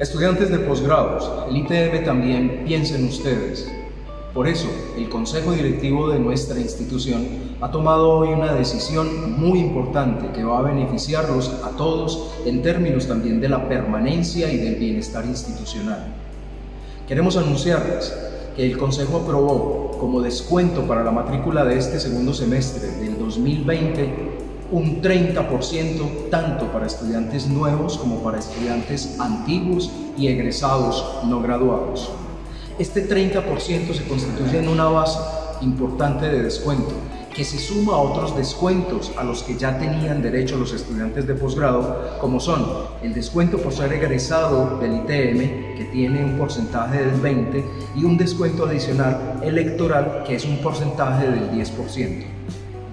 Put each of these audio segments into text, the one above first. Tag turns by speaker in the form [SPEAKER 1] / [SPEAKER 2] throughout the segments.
[SPEAKER 1] Estudiantes de posgrados, el ITM también piensa en ustedes. Por eso, el Consejo Directivo de nuestra institución ha tomado hoy una decisión muy importante que va a beneficiarlos a todos en términos también de la permanencia y del bienestar institucional. Queremos anunciarles que el Consejo aprobó como descuento para la matrícula de este segundo semestre del 2020 un 30% tanto para estudiantes nuevos como para estudiantes antiguos y egresados no graduados. Este 30% se constituye en una base importante de descuento que se suma a otros descuentos a los que ya tenían derecho los estudiantes de posgrado, como son el descuento por ser egresado del ITM, que tiene un porcentaje del 20%, y un descuento adicional electoral, que es un porcentaje del 10%.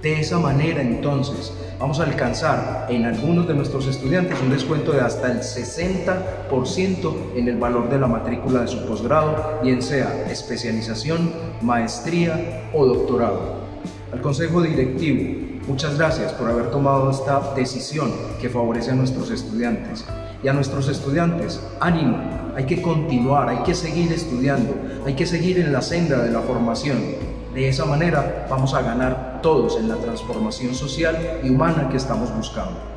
[SPEAKER 1] De esa manera, entonces, vamos a alcanzar en algunos de nuestros estudiantes un descuento de hasta el 60% en el valor de la matrícula de su posgrado, bien sea especialización, maestría o doctorado. Al Consejo Directivo, muchas gracias por haber tomado esta decisión que favorece a nuestros estudiantes. Y a nuestros estudiantes, ánimo, hay que continuar, hay que seguir estudiando, hay que seguir en la senda de la formación de esa manera vamos a ganar todos en la transformación social y humana que estamos buscando.